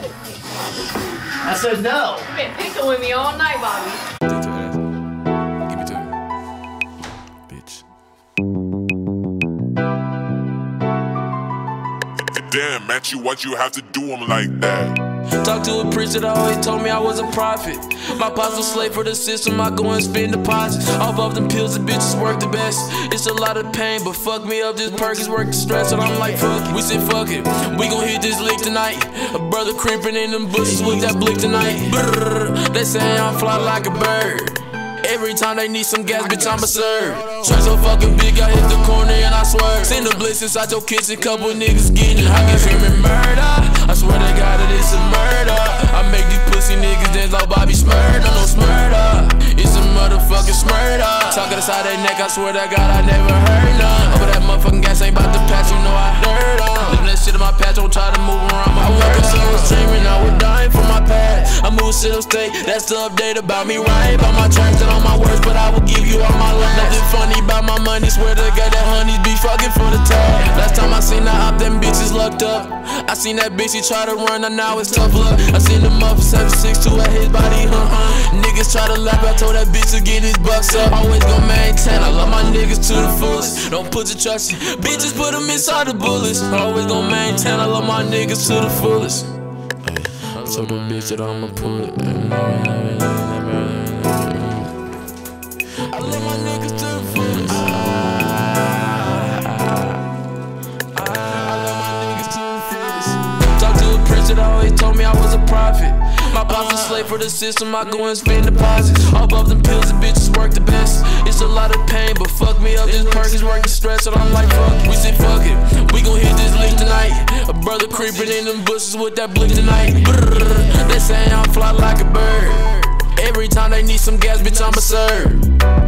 I said no. You've been picking with me all night, Bobby. Take to that. Give it to me. Bitch. Damn, Matthew, why'd you have to do him like that? Talk to a preacher that always told me I was a prophet. My pops was slave for the system, I go and spend deposits. Off of them pills, the bitches work the best. It's a lot of pain, but fuck me up, this perk is work the stress. And I'm like, fuck it. We said, fuck it. We gon' hit this lick tonight. A brother creeping in them bushes with that blick tonight. Brrr, they say I'm fly like a bird. Every time they need some gas, bitch, I'ma serve. Try so fucking big, I hit the corner and I swear. Send the blitz inside your kitchen, couple niggas getting high. Smurder. Talking inside their neck, I swear to God, I never heard none. Over that motherfucking gas ain't about to patch, you know I heard on. Living that shit in my patch, don't try to move around my I woke up, I was dreaming, I was dying for my past. I moved to the state, that's the update about me, right? By my tracks and all my words, but I will give you all my last. Nothing funny about my money, swear to God that honeys be fucking for the tag. Last time I seen her op, them bitches locked up. I seen that bitch, she try to run, and now it's tough luck. I seen the mother 762 at his body, huh? huh. Try to laugh, I told that bitch to get his bucks up. Always gon' maintain, I love my niggas to the fullest. Don't put your trust in bitches, put them inside the bullets. Always gon' maintain, I love my niggas to the fullest. I told the bitch that I'ma pull it. I love my niggas Pops a slave for the system, I go and spend deposits. All of them pills, the bitches work the best. It's a lot of pain, but fuck me up, this perk is work the stress. And I'm like, fuck, we said fuck it. We gon' hit this lick tonight. A brother creeping in them bushes with that blick tonight. Brrr, they say I'm fly like a bird. Every time they need some gas, bitch, I'ma serve.